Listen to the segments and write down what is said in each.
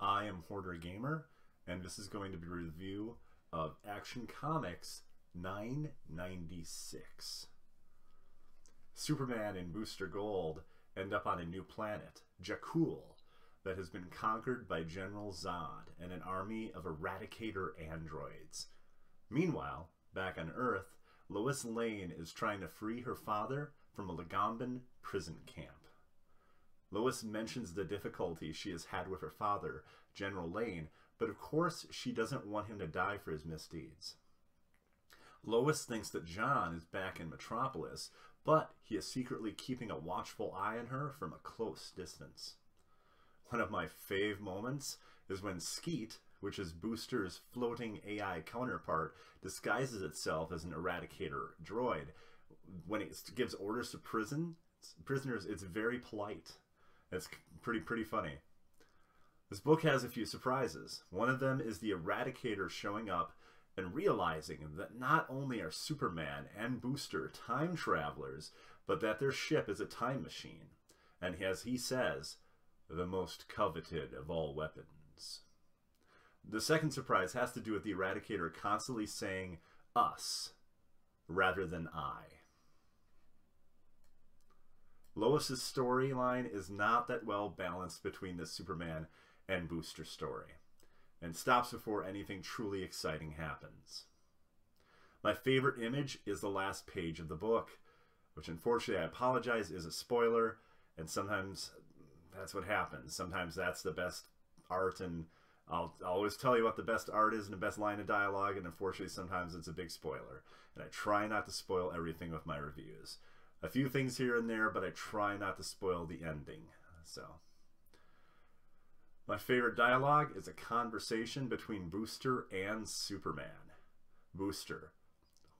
Hoarder Gamer, and this is going to be a review of Action Comics 996. Superman and Booster Gold end up on a new planet, Jakul, that has been conquered by General Zod and an army of Eradicator androids. Meanwhile, back on Earth, Lois Lane is trying to free her father from a Legamban prison camp. Lois mentions the difficulty she has had with her father, General Lane, but of course she doesn't want him to die for his misdeeds. Lois thinks that John is back in Metropolis, but he is secretly keeping a watchful eye on her from a close distance. One of my fave moments is when Skeets, which is Booster's floating AI counterpart, disguises itself as an Eradicator droid. When it gives orders to prison prisoners, it's very polite. It's pretty pretty funny. This book has a few surprises. One of them is the Eradicator showing up and realizing that not only are Superman and Booster time travelers, but that their ship is a time machine. And as he says, the most coveted of all weapons. The second surprise has to do with the Eradicator constantly saying us rather than I. Lois's storyline is not that well balanced between the Superman and Booster story, and stops before anything truly exciting happens. My favorite image is the last page of the book, which unfortunately I apologize is a spoiler, and sometimes that's what happens. Sometimes that's the best art, and I'll, I'll, always tell you what the best art is and the best line of dialogue, and unfortunately sometimes it's a big spoiler. And I try not to spoil everything with my reviews. A few things here and there, but I try not to spoil the ending. So, my favorite dialogue is a conversation between Booster and Superman. Booster,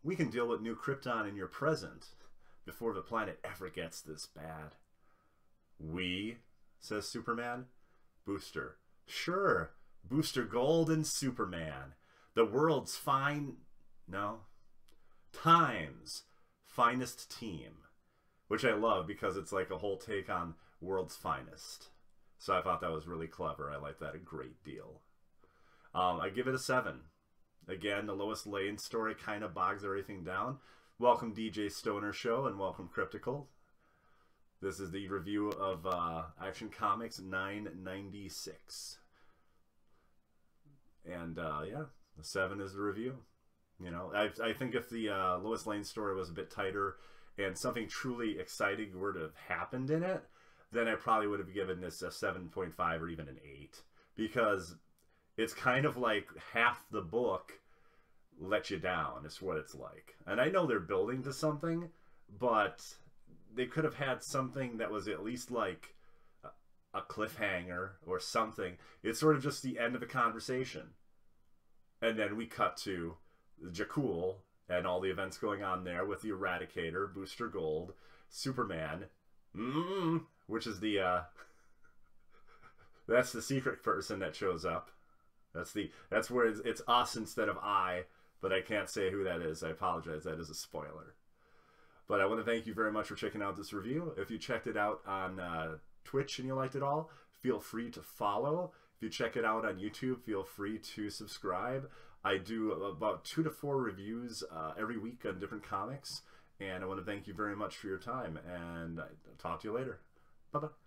we can deal with New Krypton in your present before the planet ever gets this bad. We, says Superman. Booster, sure, Booster Gold and Superman. The world's fine, no, Time's finest team which I love because it's like a whole take on World's Finest. So I thought that was really clever. I like that a great deal. Um, I give it a 7. Again, the Lois Lane story kind of bogs everything down. Welcome DJ Stoner Show and welcome Cryptical. This is the review of uh, Action Comics 996. And uh, yeah, the 7 is the review. You know, I, I think if the uh, Lois Lane story was a bit tighter, and something truly exciting were to have happened in it, then I probably would have given this a 7.5 or even an 8. Because it's kind of like half the book let you down, is what it's like. And I know they're building to something, but they could have had something that was at least like a cliffhanger or something. It's sort of just the end of the conversation. And then we cut to Jakul and all the events going on there with the Eradicator, Booster Gold, Superman, mm, which is the uh, that's the secret person that shows up. That's the that's where it's, it's, us instead of I, but I can't say who that is. I apologize. That is a spoiler. But I want to thank you very much for checking out this review. If you checked it out on uh, Twitch and you liked it all, feel free to follow. If you check it out on YouTube, feel free to subscribe. I do about two to four reviews uh, every week on different comics. And I want to thank you very much for your time. And I'll talk to you later. Bye bye.